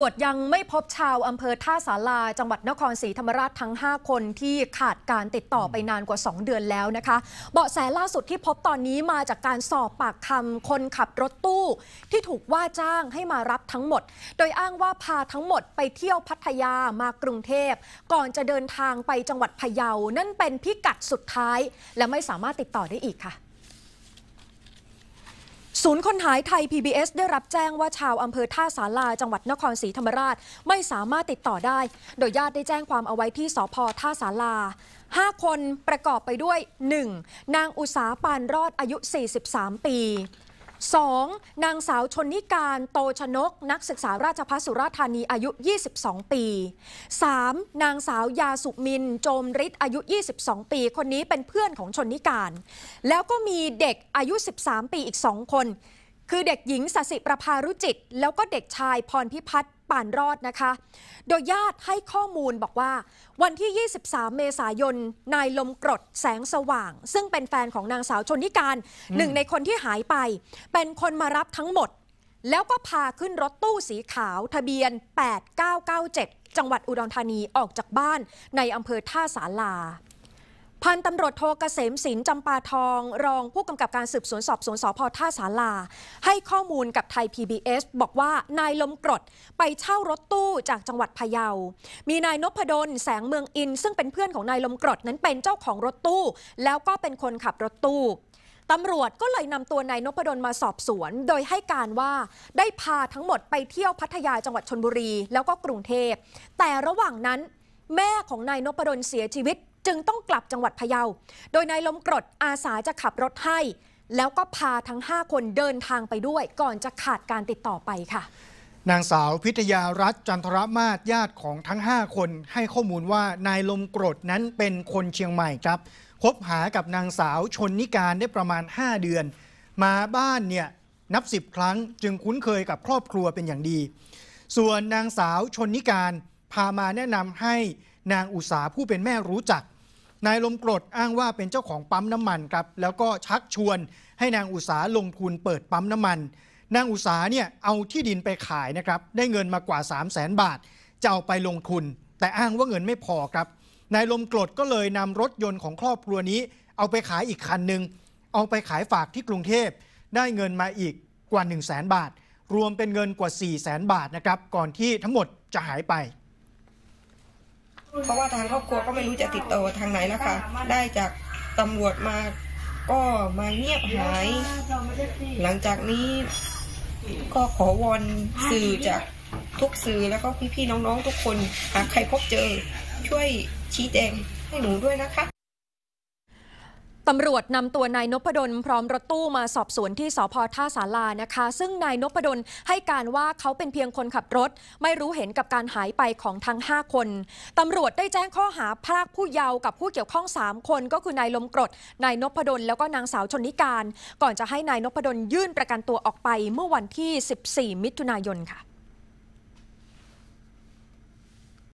ตรวจยังไม่พบชาวอำเภอท่าสาราจังหวัดนครศรีธรรมราชทั้ง 5 คนที่ขาดการติดต่อไปนานกว่า 2 เดือนแล้วนะคะ เบาะแสล่าสุดที่พบตอนนี้มาจากการสอบปากคำคนขับรถตู้ ที่ถูกว่าจ้างให้มารับทั้งหมด โดยอ้างว่าพาทั้งหมดไปเที่ยวพัทยามากรุงเทพ ก่อนจะเดินทางไปจังหวัดพะเยา นั่นเป็นพิกัดสุดท้าย และไม่สามารถติดต่อได้อีกค่ะ ศูนย์คนหายไทย PBS ได้รับแจ้งว่าชาวอำเภอท่าสาราจังหวัดนครศรีธรรมราชไม่สามารถติดต่อได้ โดยญาติได้แจ้งความเอาไว้ที่สพท่าสารา5 คนประกอบไปด้วย 1. นางอุสาปานรอดอายุ 43 ปี 2. นางสาวชนนิการโตชนก นักศึกษาราชพัฒสุราธานีอายุ 22 ปี 3. นางสาวยาสุมิน โจมฤทธิ์อายุ 22 ปี คนนี้เป็นเพื่อนของชนนิการ แล้วก็มีเด็กอายุ 13 ปีอีก 2 คน คือเด็กหญิงสสิประภารุจิต แล้วก็เด็กชายพรพิพัฒน์ป่านรอดนะคะ โดยญาติให้ข้อมูลบอกว่า วันที่ 23 เมษายน นายลมกรดแสงสว่าง ซึ่งเป็นแฟนของนางสาวชนนิการ หนึ่งในคนที่หายไป เป็นคนมารับทั้งหมด แล้วก็พาขึ้นรถตู้สีขาวทะเบียน 8997 จังหวัดอุดรธานีออกจากบ้านในอำเภอท่าสาลา พันตำรวจโทเกษมศิลป์จำปาทอง รองผู้กำกับการสืบสวนสอบสวนสพท่าสาลา ให้ข้อมูลกับไทย PBS บอกว่านายลมกรดไปเช่ารถตู้จากจังหวัดพะเยา มีนายนพดลแสงเมืองอิน ซึ่งเป็นเพื่อนของนายลมกรดนั้นเป็นเจ้าของรถตู้ แล้วก็เป็นคนขับรถตู้ตำรวจก็เลยนำตัวนายนพดลมาสอบสวน โดยให้การว่าได้พาทั้งหมดไปเที่ยวพัทยาจังหวัดชนบุรี แล้วก็กรุงเทพแต่ระหว่างนั้น แม่ของนายนพดลเสียชีวิต จึงต้องกลับจังหวัดพะเยา โดยนายลมกรดอาสาจะขับรถให้ แล้วก็พาทั้ง 5 คนเดินทางไปด้วย ก่อนจะขาดการติดต่อไปค่ะ นางสาวพิทยารัตน์จันทรมาศญาติของทั้ง 5 คน ให้ข้อมูลว่านายลมกรดนั้นเป็นคนเชียงใหม่ครับคบหากับนางสาวชนนิการได้ประมาณ 5 เดือน มาบ้านเนี่ยนับ10ครั้งจึงคุ้นเคยกับครอบครัวเป็นอย่างดี ส่วนนางสาวชนนิการพามาแนะนำให้นางอุสาผู้เป็นแม่รู้จัก นายลมกรดอ้างว่าเป็นเจ้าของปั๊มน้ำมันครับแล้วก็ชักชวนให้นางอุสาลงทุนเปิดปั๊มน้ำมัน นางอุสาเนี่ยเอาที่ดินไปขายนะครับได้เงินมากว่า 3 0 0แสนบาทจะเอาไปลงทุน แต่อ้างว่าเงินไม่พอครับนายลมกรดก็เลยนำรถยนต์ของครอบครัวนี้ เอาไปขายอีกคันหนึ่งเอาไปขายฝากที่กรุงเทพ ได้เงินมาอีกกว่า 1 0 0 0 0แสนบาท รวมเป็นเงินกว่า 4 0 0แสนบาทนะครับก่อนที่ทั้งหมดจะหายไป เพราะว่าทางครอบครัวก็ไม่รู้จะติดต่อทางไหนแล้วค่ะ ได้จากตำรวจมาก็มาเงียบหาย หลังจากนี้ก็ขอวอนสื่อจากทุกสื่อแล้วก็พี่ๆน้องๆทุกคนหากใครพบเจอ ช่วยชี้แจงให้หนูด้วยนะคะ ตำรวจนำตัวนายนพดลพร้อมรถตู้มาสอบสวนที่สพท่าสารานะคะ ซึ่งนายนพดลให้การว่าเขาเป็นเพียงคนขับรถ ไม่รู้เห็นกับการหายไปของทั้ง 5 คนตำรวจได้แจ้งข้อหาพรากผู้เยาว์กับผู้เกี่ยวข้อง 3 คน ก็คือนายลมกรดนายนพดลแล้วก็นางสาวชนนิการ ก่อนจะให้นายนพดลยื่นประกันตัวออกไปเมื่อวันที่ 14 มิถุนายนค่ะ